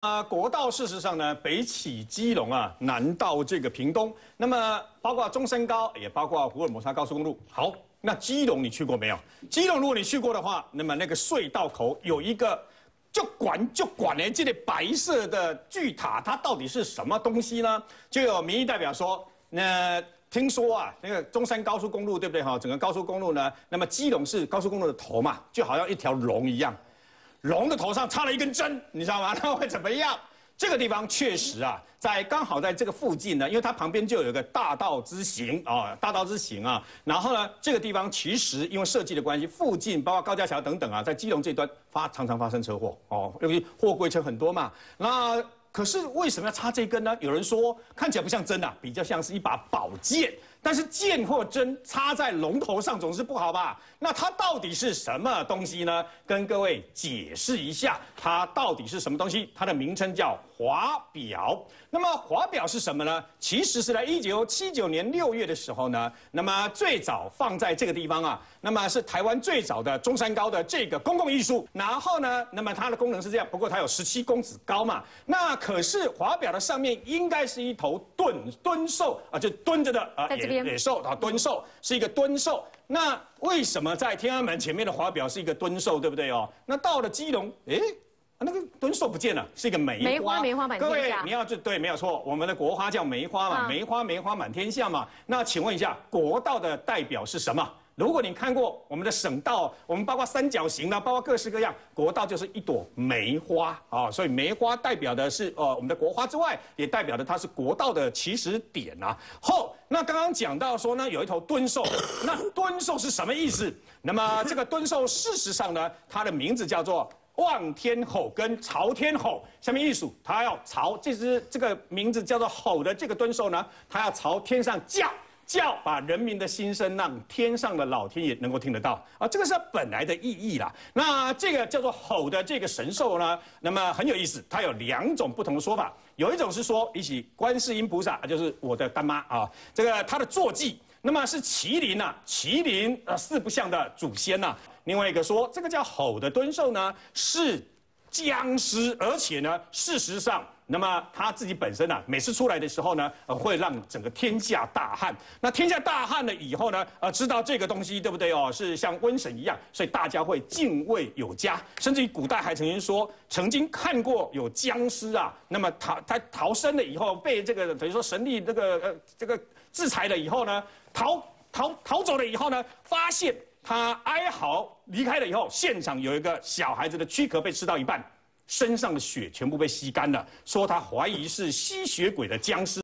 啊，国道事实上呢，北起基隆啊，南到这个屏东，那么包括中山高，也包括福尔摩沙高速公路。好，那基隆你去过没有？基隆如果你去过的话，那么那个隧道口有一个就管就管连接的白色的巨塔，它到底是什么东西呢？就有民意代表说，那听说啊，那个中山高速公路对不对哈？整个高速公路呢，那么基隆是高速公路的头嘛，就好像一条龙一样。龙的头上插了一根针，你知道吗？那会怎么样？这个地方确实啊，在刚好在这个附近呢，因为它旁边就有一个大道之行啊，大道之行啊。然后呢，这个地方其实因为设计的关系，附近包括高架桥等等啊，在基隆这端发常常发生车祸哦，因为货柜车很多嘛。那可是为什么要插这根呢？有人说看起来不像针啊，比较像是一把宝剑。但是剑或针插在龙头上总是不好吧？那它到底是什么东西呢？跟各位解释一下，它到底是什么东西？它的名称叫华表。那么华表是什么呢？其实是在一九七九年六月的时候呢，那么最早放在这个地方啊，那么是台湾最早的中山高的这个公共艺术。然后呢，那么它的功能是这样，不过它有十七公尺高嘛。那可是华表的上面应该是一头蹲蹲兽啊，就蹲着的啊。野兽啊，蹲兽是一个蹲兽。那为什么在天安门前面的华表是一个蹲兽，对不对哦？那到了基隆，哎，那个蹲兽不见了，是一个梅梅花，梅花满天下。各位，你要这对，没有错。我们的国花叫梅花嘛，梅花梅花满天下嘛。那请问一下，国道的代表是什么？如果你看过我们的省道，我们包括三角形的，包括各式各样，国道就是一朵梅花啊，所以梅花代表的是呃我们的国花之外，也代表的它是国道的起始点呐。后那刚刚讲到说呢，有一头蹲兽，那蹲兽是什么意思？那么这个蹲兽事实上呢，它的名字叫做望天吼跟朝天吼，下面一数？它要朝这只这个名字叫做吼的这个蹲兽呢，它要朝天上叫。叫把人民的心声让天上的老天爷能够听得到啊，这个是它本来的意义啦。那这个叫做吼的这个神兽呢，那么很有意思，它有两种不同的说法。有一种是说，比起观世音菩萨，就是我的干妈啊，这个它的坐骑，那么是麒麟呐，麒麟呃四不像的祖先呐。另外一个说，这个叫吼的蹲兽呢是僵尸，而且呢，事实上。那么他自己本身呢，每次出来的时候呢，呃，会让整个天下大旱。那天下大旱了以后呢，呃，知道这个东西对不对哦？是像瘟神一样，所以大家会敬畏有加。甚至于古代还曾经说，曾经看过有僵尸啊，那么逃他逃生了以后，被这个等于说神力这个呃这个制裁了以后呢，逃逃逃走了以后呢，发现他哀嚎离开了以后，现场有一个小孩子的躯壳被吃到一半。身上的血全部被吸干了，说他怀疑是吸血鬼的僵尸。